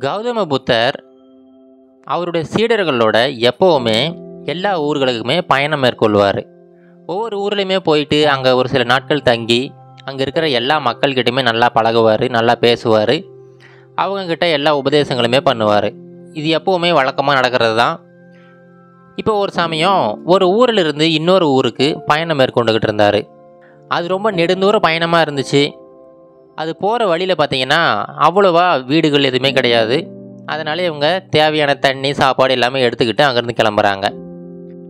கௌதம புத்தர் அவருடைய சீடர்களோட எப்போவுமே எல்லா ஊர்களுக்குமே பயணம் மேற்கொள்வார். ஒவ்வொரு ஊர்லேயுமே போயிட்டு அங்கே ஒரு சில நாட்கள் தங்கி அங்கே இருக்கிற எல்லா மக்கள்கிட்டையுமே நல்லா பழகுவார் நல்லா பேசுவார். அவங்கக்கிட்ட எல்லா உபதேசங்களுமே பண்ணுவார். இது எப்போவுமே வழக்கமாக நடக்கிறது தான் இப்போ ஒரு சமயம் ஒரு ஊரில் இருந்து இன்னொரு ஊருக்கு பயணம் மேற்கொண்டுக்கிட்டு இருந்தார். அது ரொம்ப நெடுந்தூர பயணமாக இருந்துச்சு. அது போகிற வழியில் பார்த்தீங்கன்னா அவ்வளோவா வீடுகள் எதுவுமே கிடையாது. அதனால இவங்க தேவையான தண்ணி சாப்பாடு எல்லாமே எடுத்துக்கிட்டு அங்கேருந்து கிளம்புறாங்க.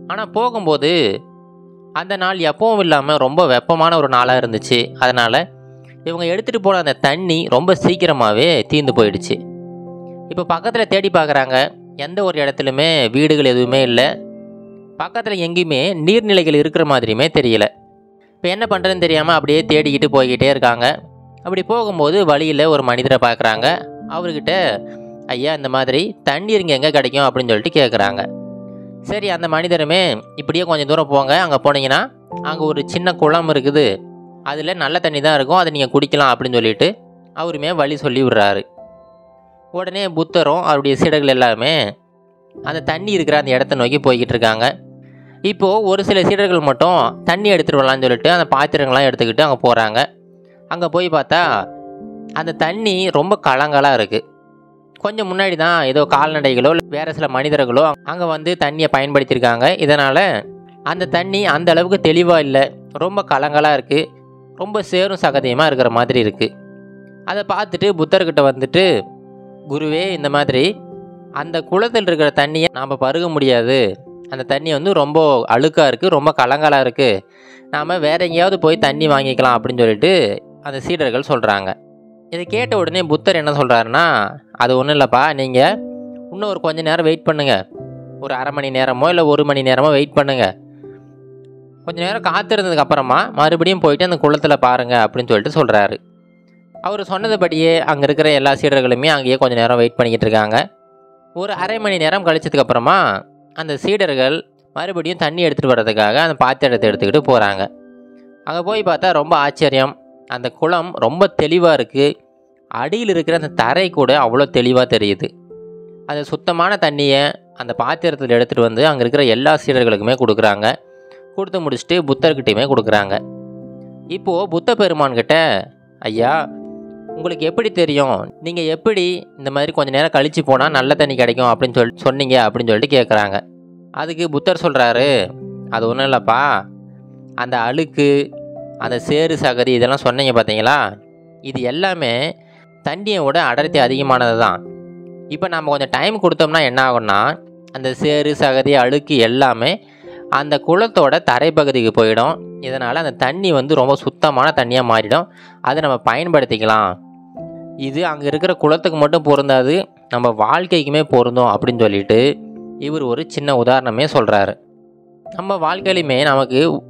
ஆனால் போகும்போது அந்த நாள் எப்பவும் இல்லாமல் ரொம்ப வெப்பமான ஒரு நாளாக இருந்துச்சு. அதனால் இவங்க எடுத்துகிட்டு போன அந்த தண்ணி ரொம்ப சீக்கிரமாகவே தீர்ந்து போயிடுச்சு. இப்போ பக்கத்தில் தேடி பார்க்குறாங்க எந்த ஒரு இடத்துலையுமே வீடுகள் எதுவுமே இல்லை. பக்கத்தில் எங்கேயுமே நீர்நிலைகள் இருக்கிற மாதிரியுமே தெரியல. இப்போ என்ன பண்ணுறதுன்னு தெரியாமல் அப்படியே தேடிக்கிட்டு போய்கிட்டே இருக்காங்க. அப்படி போகும்போது வழியில் ஒரு மனிதரை பார்க்குறாங்க. அவர்கிட்ட ஐயா இந்த மாதிரி தண்ணீர் இங்கே எங்கே கிடைக்கும்? அப்படின்னு சொல்லிட்டு கேட்குறாங்க சரி அந்த மனிதருமே இப்படியே கொஞ்சம் தூரம் போங்க. அங்கே போனீங்கன்னா அங்கே ஒரு சின்ன குளம் இருக்குது. அதில் நல்ல தண்ணி தான் இருக்கும். அதை நீங்கள் குடிக்கலாம் அப்படின்னு சொல்லிட்டு அவருமே வழி சொல்லி விடுறாரு. உடனே புத்தரும் அவருடைய சீடர்கள் எல்லாமே அந்த தண்ணி இருக்கிற அந்த இடத்த நோக்கி போய்கிட்டு இருக்காங்க. இப்போது ஒரு சில சீடர்கள் மட்டும் தண்ணி எடுத்துகிட்டு வரலான்னு சொல்லிட்டு அந்த பாத்திரங்கள்லாம் எடுத்துக்கிட்டு அங்கே போகிறாங்க அங்கே போய் பார்த்தா அந்த தண்ணி ரொம்ப கலங்கலாக இருக்குது கொஞ்சம் முன்னாடி தான் ஏதோ கால்நடைகளோ வேறு சில மனிதர்களோ அங்கே வந்து தண்ணியை பயன்படுத்தியிருக்காங்க. இதனால் அந்த தண்ணி அந்த அளவுக்கு தெளிவாக இல்லை ரொம்ப கலங்கலாக இருக்குது ரொம்ப சேரும் சகதியமாக இருக்கிற மாதிரி இருக்குது அதை பார்த்துட்டு புத்தர்கிட்ட வந்துட்டு குருவே இந்த மாதிரி அந்த குளத்தில் இருக்கிற தண்ணியை நாம் பருக முடியாது. அந்த தண்ணி வந்து ரொம்ப அழுக்காக இருக்குது ரொம்ப கலங்கலாக இருக்குது நாம் வேற எங்கேயாவது போய் தண்ணி வாங்கிக்கலாம் அப்படின்னு சொல்லிட்டு அந்த சீடர்கள் சொல்கிறாங்க இதை கேட்ட உடனே புத்தர் என்ன சொல்கிறாருன்னா அது ஒன்றும் இல்லைப்பா நீங்கள் இன்னும் ஒரு கொஞ்ச நேரம் வெயிட் பண்ணுங்கள் ஒரு அரை மணி நேரமோ இல்லை ஒரு மணி நேரமோ வெயிட் பண்ணுங்கள் கொஞ்ச நேரம் காத்திருந்ததுக்கப்புறமா மறுபடியும் போயிட்டு அந்த குளத்தில் பாருங்கள் அப்படின்னு சொல்லிட்டு சொல்கிறாரு அவர் சொன்னதுபடியே அங்கே இருக்கிற எல்லா சீடர்களுமே அங்கேயே கொஞ்சம் நேரம் வெயிட் பண்ணிக்கிட்டு இருக்காங்க. ஒரு அரை மணி நேரம் கழிச்சதுக்கப்புறமா அந்த சீடர்கள் மறுபடியும் தண்ணி எடுத்துகிட்டு வர்றதுக்காக அந்த பாத்திரத்தை எடுத்துக்கிட்டு போகிறாங்க அங்கே போய் பார்த்தா ரொம்ப ஆச்சரியம். அந்த குளம் ரொம்ப தெளிவாக இருக்குது அடியில் இருக்கிற அந்த தரை கூட அவ்வளோ தெளிவாக தெரியுது. அந்த சுத்தமான தண்ணியை அந்த பாத்திரத்தில் எடுத்துகிட்டு வந்து அங்கே இருக்கிற எல்லா சீடர்களுக்குமே கொடுக்குறாங்க. கொடுத்து முடிச்சுட்டு புத்தர்கிட்டையுமே கொடுக்குறாங்க. இப்போது புத்த பெருமான்கிட்ட ஐயா உங்களுக்கு எப்படி தெரியும்? நீங்கள் எப்படி இந்த மாதிரி கொஞ்சம் நேரம் கழித்து போனால் நல்ல தண்ணி கிடைக்கும் அப்படின்னு சொல்லி சொன்னீங்க? அப்படின்னு சொல்லிட்டு கேட்குறாங்க அதுக்கு புத்தர் சொல்கிறாரு அது ஒன்றும் இல்லைப்பா. அந்த அழுக்கு அந்த சேறு சகதி இதெல்லாம் சொன்னீங்க பார்த்தீங்களா? இது எல்லாமே தண்ணியோட அடர்த்தி அதிகமானது தான். இப்போ நம்ம கொஞ்சம் டைம் கொடுத்தோம்னா என்ன ஆகும்னா அந்த சேறு சகதி அழுக்கு எல்லாமே அந்த குளத்தோட தரைப்பகுதிக்கு போயிடும். இதனால் அந்த தண்ணி வந்து ரொம்ப சுத்தமான தண்ணியாக மாறிடும். அதை நம்ம பயன்படுத்திக்கலாம். இது அங்கே இருக்கிற குளத்துக்கு மட்டும் பொருந்தாது நம்ம வாழ்க்கைக்குமே பொருந்தும் அப்படின்னு சொல்லிட்டு இவர் ஒரு சின்ன உதாரணமே சொல்கிறாரு நம்ம வாழ்க்கையிலுமே நமக்கு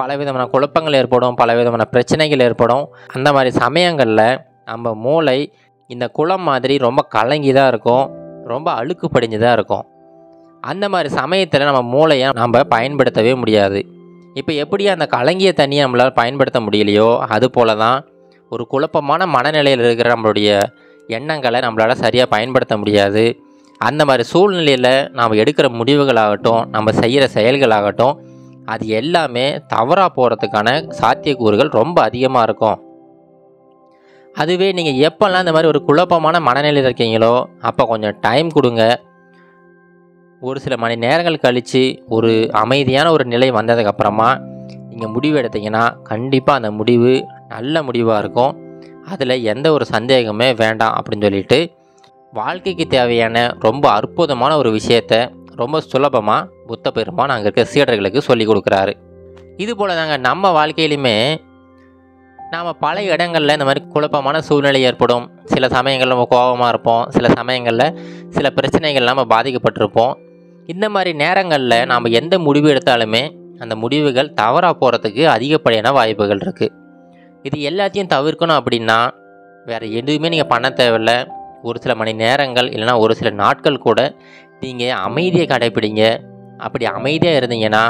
பலவிதமான குழப்பங்கள் ஏற்படும் பலவிதமான பிரச்சனைகள் ஏற்படும். அந்த மாதிரி சமயங்களில் நம்ம மூளை இந்த குளம் மாதிரி ரொம்ப கலங்கி தான் இருக்கும் ரொம்ப அழுக்கு படிஞ்சு தான் இருக்கும். அந்த மாதிரி சமயத்தில் நம்ம மூளையை நம்ம பயன்படுத்தவே முடியாது. இப்போ எப்படி அந்த கலங்கிய தண்ணியை நம்மளால் பயன்படுத்த முடியலையோ அது போல தான் ஒரு குழப்பமான மனநிலையில் இருக்கிற நம்மளுடைய எண்ணங்களை நம்மளால் சரியாக பயன்படுத்த முடியாது. அந்த மாதிரி சூழ்நிலையில் நாம் எடுக்கிற முடிவுகளாகட்டும் நம்ம செய்கிற செயல்களாகட்டும் அது எல்லாமே தவறாக போகிறதுக்கான சாத்தியக்கூறுகள் ரொம்ப அதிகமாக இருக்கும். அதுவே நீங்கள் எப்போல்லாம் இந்த மாதிரி ஒரு குழப்பமான மனநிலையில் இருக்கீங்களோ அப்போ கொஞ்சம் டைம் கொடுங்க. ஒரு சில மணி நேரங்கள் கழித்து ஒரு அமைதியான ஒரு நிலை வந்ததுக்கப்புறமா நீங்கள் முடிவு எடுத்தீங்கன்னா கண்டிப்பாக அந்த முடிவு நல்ல முடிவாக இருக்கும். அதில் எந்த ஒரு சந்தேகமே வேண்டாம் அப்படின்னு சொல்லிட்டு வாழ்க்கைக்கு தேவையான ரொம்ப அற்புதமான ஒரு விஷயத்த ரொம்ப சுலபமாக புத்த பெருமான் அங்கே இருக்க சீடர்களுக்கு சொல்லி கொடுக்குறாரு. இது போல் தாங்க நம்ம வாழ்க்கையிலுமே நாம் பல இடங்களில் இந்த மாதிரி குழப்பமான சூழ்நிலை ஏற்படும். சில சமயங்களில் நம்ம கோபமாக இருப்போம். சில சமயங்களில் சில பிரச்சனைகள் நம்ம பாதிக்கப்பட்டிருப்போம். இந்த மாதிரி நேரங்களில் நாம் எந்த முடிவு எடுத்தாலுமே அந்த முடிவுகள் தவறாக போகிறதுக்கு அதிகப்படியான வாய்ப்புகள் இருக்குது இது எல்லாத்தையும் தவிர்க்கணும் அப்படின்னா வேறு எதுவுமே நீங்கள் பண்ண தேவையில்ல. ஒரு சில மணி நேரங்கள் இல்லைனா ஒரு சில நாட்கள் கூட நீங்கள் அமைதியை கடைப்பிடிங்க. அப்படி அமைதியாக இருந்தீங்கன்னா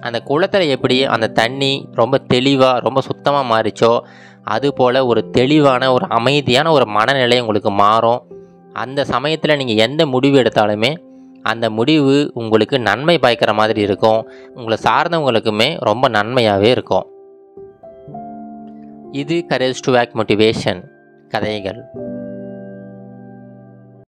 அந்த குளத்தில் எப்படி அந்த தண்ணி ரொம்ப தெளிவாக ரொம்ப சுத்தமாக மாறிச்சோ அதுபோல் ஒரு தெளிவான ஒரு அமைதியான ஒரு மனநிலை உங்களுக்கு மாறும். அந்த சமயத்தில் நீங்கள் எந்த முடிவு எடுத்தாலுமே அந்த முடிவு உங்களுக்கு நன்மை பயக்கிற மாதிரி இருக்கும். உங்களை சார்ந்தவங்களுக்குமே ரொம்ப நன்மையாகவே இருக்கும். இது கரேஜ் டு வேக் மோட்டிவேஷன் கதைகள்.